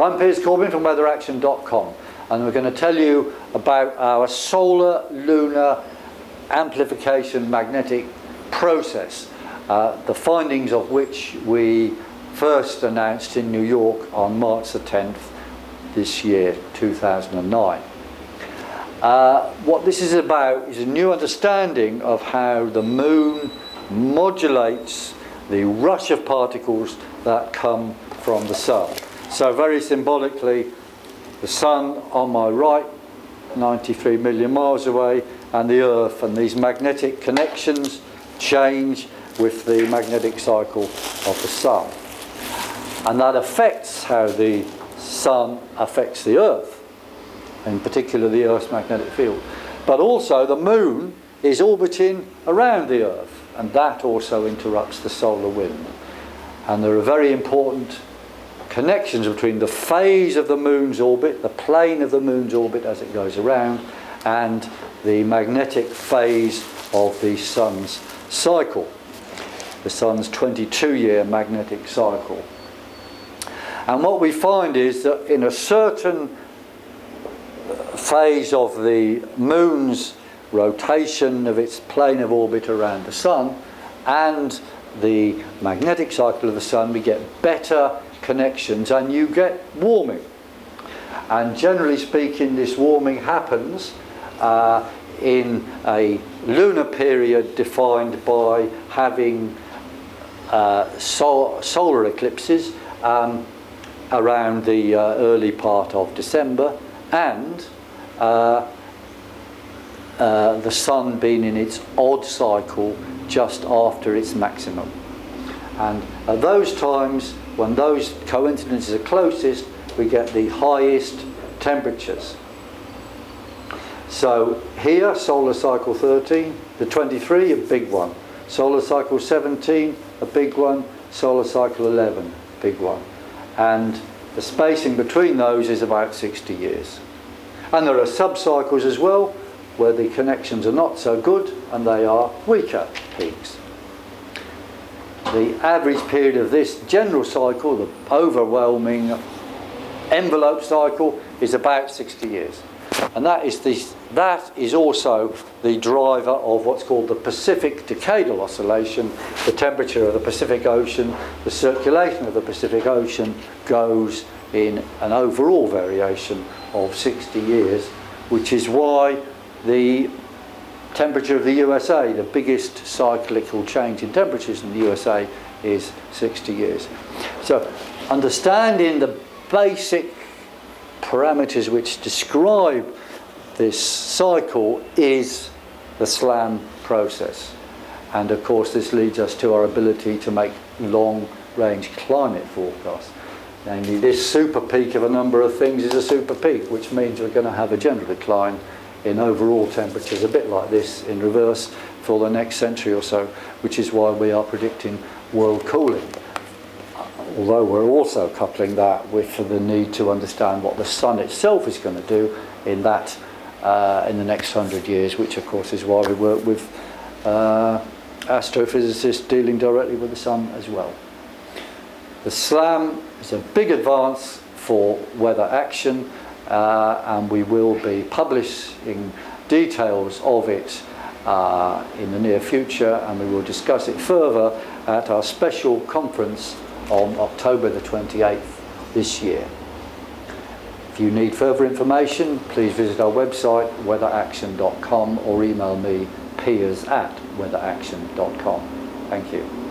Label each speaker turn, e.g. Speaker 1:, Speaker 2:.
Speaker 1: I'm Piers Corbyn from weatheraction.com and we're going to tell you about our solar lunar amplification magnetic process, uh, the findings of which we first announced in New York on March the 10th this year, 2009. Uh, what this is about is a new understanding of how the moon modulates the rush of particles that come from the sun. So very symbolically, the sun on my right, 93 million miles away, and the Earth, and these magnetic connections change with the magnetic cycle of the sun. And that affects how the sun affects the Earth, in particular the Earth's magnetic field. But also the moon is orbiting around the Earth, and that also interrupts the solar wind. And there are very important connections between the phase of the moon's orbit, the plane of the moon's orbit as it goes around, and the magnetic phase of the sun's cycle, the sun's 22 year magnetic cycle. And what we find is that in a certain uh, phase of the moon's rotation of its plane of orbit around the sun and the magnetic cycle of the sun, we get better connections and you get warming. And generally speaking, this warming happens uh, in a lunar period defined by having uh, sol solar eclipses um, around the uh, early part of December and uh, uh, the sun being in its odd cycle just after its maximum. And at those times, when those coincidences are closest, we get the highest temperatures. So here, solar cycle 13, the 23, a big one. Solar cycle 17, a big one. Solar cycle 11, big one. And the spacing between those is about 60 years. And there are subcycles as well, where the connections are not so good and they are weaker peaks. The average period of this general cycle, the overwhelming envelope cycle, is about 60 years. And that is, the, that is also the driver of what's called the Pacific Decadal Oscillation. The temperature of the Pacific Ocean, the circulation of the Pacific Ocean goes in an overall variation of 60 years, which is why the temperature of the USA, the biggest cyclical change in temperatures in the USA is 60 years. So understanding the basic parameters which describe this cycle is the SLAM process. And of course this leads us to our ability to make long range climate forecasts. Namely this super peak of a number of things is a super peak, which means we're going to have a general decline in overall temperatures, a bit like this in reverse for the next century or so, which is why we are predicting world cooling. Although we're also coupling that with the need to understand what the sun itself is going to do in that uh, in the next hundred years, which of course is why we work with uh, astrophysicists dealing directly with the sun as well. The SLAM is a big advance for weather action uh, and we will be publishing details of it uh, in the near future and we will discuss it further at our special conference on October the 28th this year. If you need further information, please visit our website, weatheraction.com, or email me, piers at weatheraction.com. Thank you.